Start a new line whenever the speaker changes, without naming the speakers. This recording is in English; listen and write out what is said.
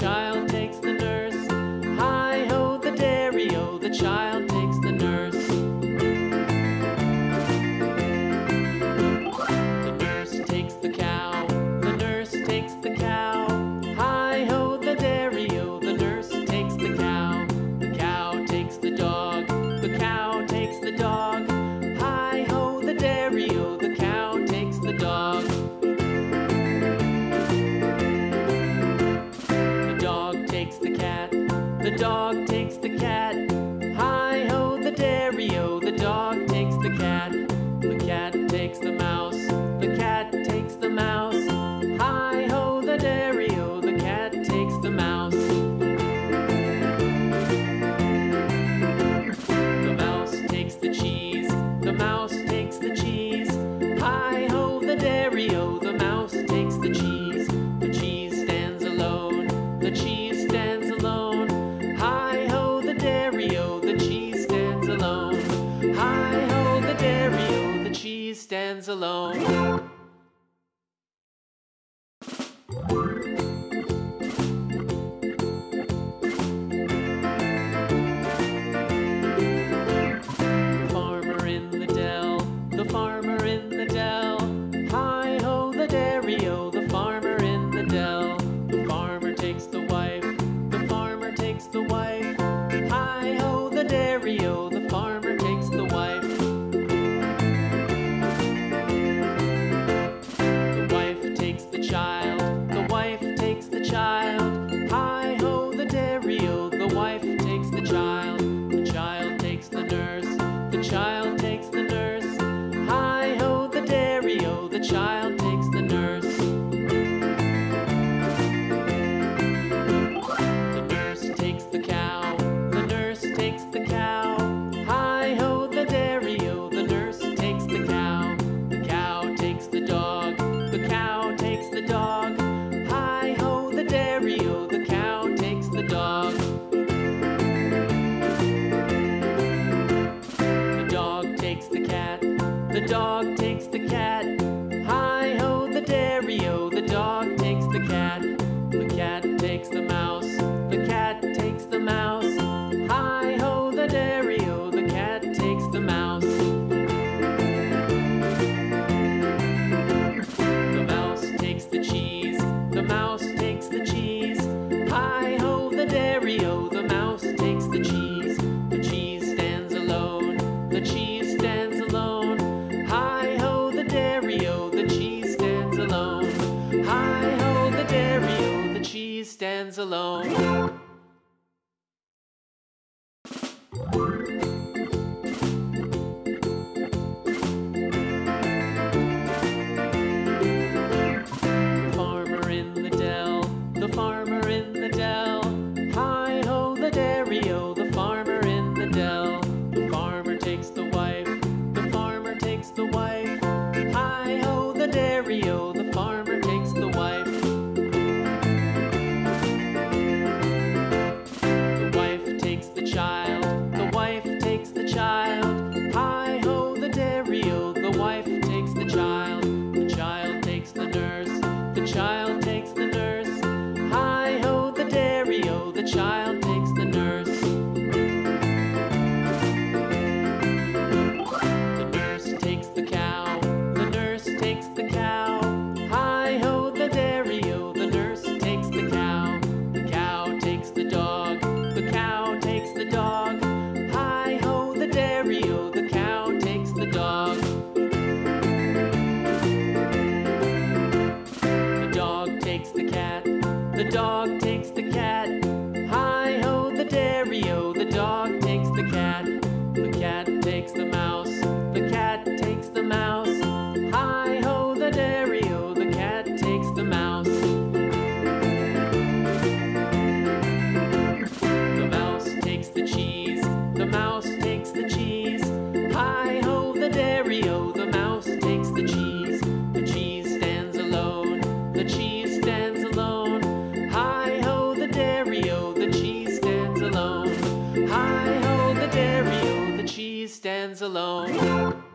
child takes the nurse. Hi ho, the dairy, oh, the child. Oreo the mouse takes the cheese. The cheese stands alone. The cheese stands alone. Hi ho the Dario, the cheese stands alone. Hi ho the Dario, the cheese stands alone. the child takes the dog takes the cat. I hold the dairy, oh, the cheese stands alone. takes the cat. Hi ho, the dairy o, the dog takes the cat. The cat takes the mouse. The cat takes the mouse. Hi ho, the dairy o, the cat takes the mouse. The mouse takes the cheese. The mouse takes the cheese. Hi ho, the dairy o. Hi ho, the dairy, the cheese stands alone.